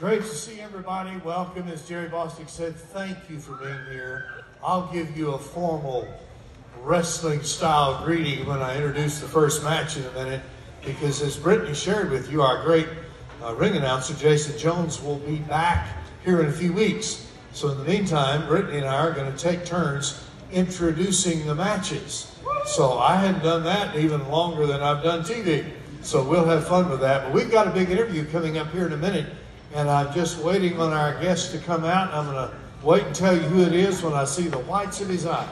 Great to see everybody. Welcome. As Jerry Bostic said, thank you for being here. I'll give you a formal wrestling style greeting when I introduce the first match in a minute, because as Brittany shared with you, our great uh, ring announcer, Jason Jones, will be back here in a few weeks. So in the meantime, Brittany and I are going to take turns introducing the matches. So I hadn't done that even longer than I've done TV. So we'll have fun with that. But we've got a big interview coming up here in a minute, and I'm just waiting on our guest to come out. I'm going to wait and tell you who it is when I see the whites of his eye.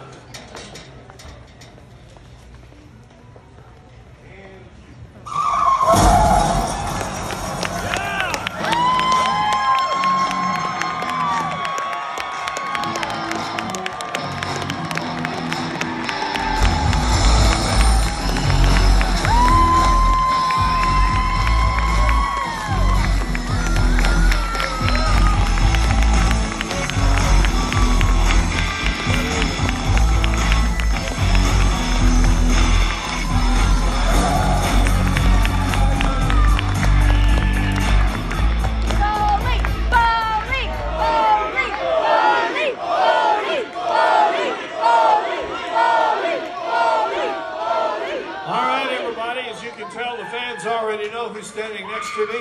Everybody, as you can tell, the fans already know who's standing next to me.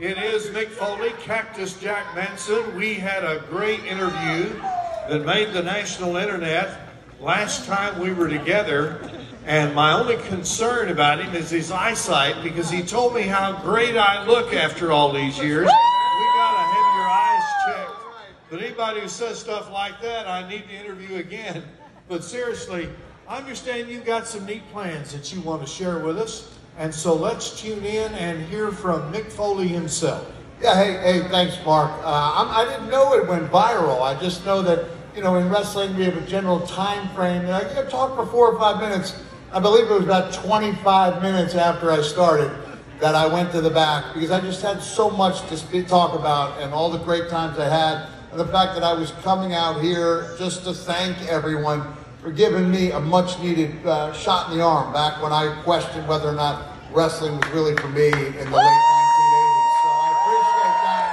It is Mick Foley, Cactus Jack Manson. We had a great interview that made the national internet last time we were together. And my only concern about him is his eyesight because he told me how great I look after all these years. We gotta have your eyes checked. But anybody who says stuff like that, I need to interview again. But seriously, I understand you've got some neat plans that you want to share with us. And so let's tune in and hear from Mick Foley himself. Yeah, hey, hey, thanks, Marc. Uh, I'm, I didn't know it went viral. I just know that, you know, in wrestling we have a general time frame. And I you know, talk for four or five minutes. I believe it was about 25 minutes after I started that I went to the back because I just had so much to speak, talk about and all the great times I had. And the fact that I was coming out here just to thank everyone for giving me a much needed uh, shot in the arm back when I questioned whether or not wrestling was really for me in the late 1980s. So I appreciate that.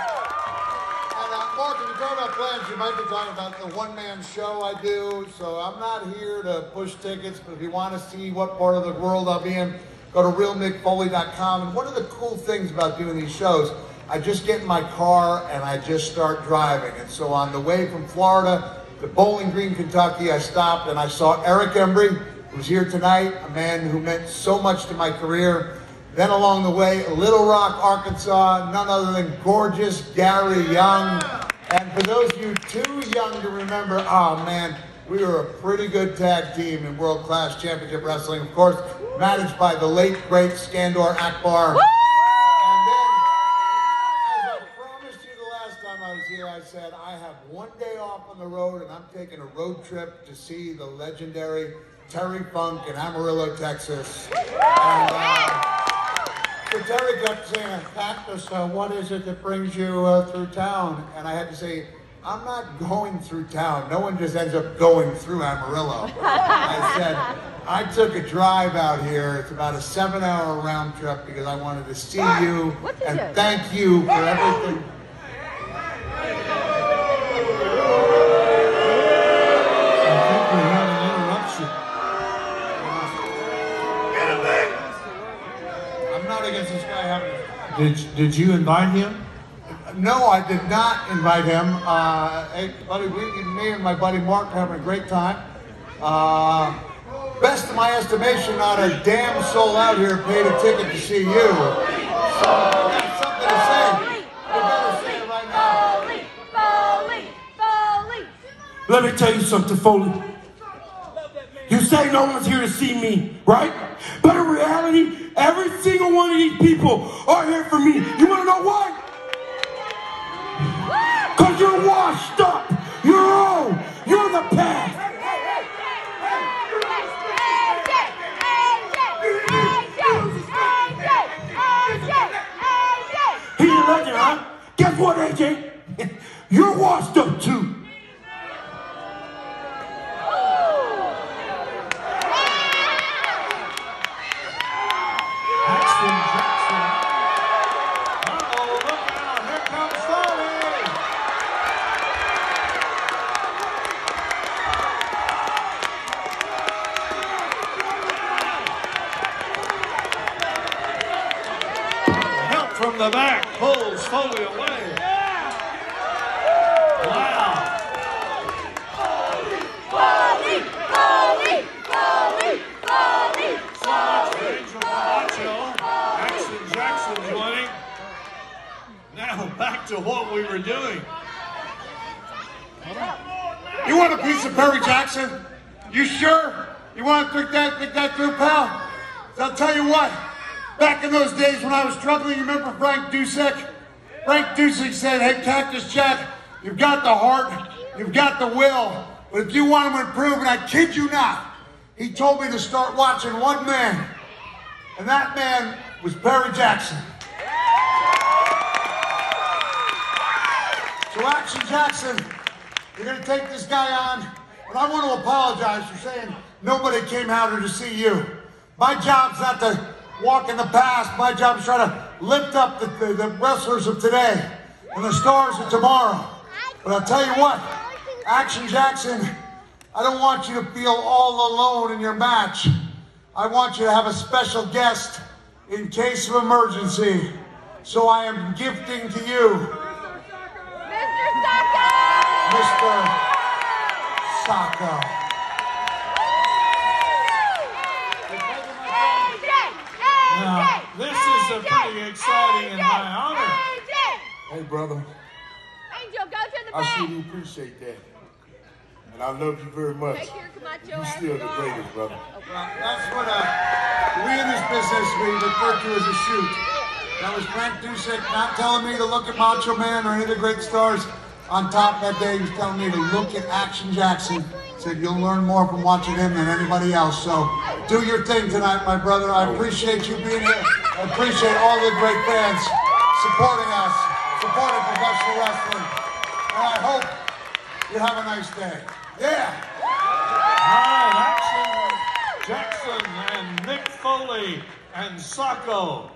And uh, Marc, if you talk about plans, you might be talking about the one-man show I do. So I'm not here to push tickets, but if you want to see what part of the world I'll be in, go to realmickfoley.com. And one of the cool things about doing these shows, I just get in my car and I just start driving. And so on the way from Florida to Bowling Green, Kentucky, I stopped and I saw Eric Embry, who's here tonight, a man who meant so much to my career. Then along the way, Little Rock, Arkansas, none other than gorgeous Gary Young. And for those of you too young to remember, oh man, we were a pretty good tag team in World Class Championship Wrestling. Of course, managed by the late, great Skandor Akbar. And then, as I promised you the last time I was here, I said, I have one day off on the road and I'm taking a road trip to see the legendary Terry Funk in Amarillo, Texas. And, uh, so Terry kept saying, Cactus, uh, what is it that brings you uh, through town? And I had to say, I'm not going through town. No one just ends up going through Amarillo. I said, I took a drive out here. It's about a seven hour round trip because I wanted to see you and thank you for everything. Did, did you invite him? No, I did not invite him. Uh, hey, buddy, we, me and my buddy Marc are having a great time. Uh, best of my estimation, not a damn soul out here paid a ticket to see you. So, I got something to say. You better say it right now. Bowling, bowling, bowling. Let me tell you something, Foley. You say no one's here to see me, right? But in reality, every single one of these people are here for me. You want to know why? Because you're washed up. The back pulls Foley away. Wow. Foley, Foley, Foley, Foley, Foley. Action Jackson joining. Now back to what we were doing. You want a piece of Perry Jackson? You sure? You want to think that, think that through, pal? I'll tell you what. Back in those days when I was struggling, you remember Frank Dusek? Frank Dusek said, "Hey, Cactus Jack, you've got the heart, you've got the will, but if you want to improve, and I kid you not, he told me to start watching one man, and that man was Perry Jackson." So Action Jackson, you're gonna take this guy on, and I want to apologize for saying nobody came out here to see you. My job's not to walk in the past. My job is trying to lift up the, the, the wrestlers of today and the stars of tomorrow. But I'll tell you what, Action Jackson, I don't want you to feel all alone in your match. I want you to have a special guest in case of emergency. So I am gifting to you Mr. Saka! Mr. Saka. AJ! Now, AJ! this is a pretty exciting and high honor. AJ! Hey, brother, Angel, go to the I back. truly appreciate that. And I love you very much. Take your Camacho You ass still the greatest, brother. Well, that's what uh, we in this business we refer to as a shoot. That was Frank Dusek not telling me to look at Macho Man or any of the great stars on top that day. He was telling me to look at Action Jackson. Said you'll learn more from watching him than anybody else. So do your thing tonight, my brother. I appreciate you being here. I appreciate all the great fans supporting us, supporting professional wrestling. And I hope you have a nice day. Yeah. Right, Jackson and Mick Foley and Sacco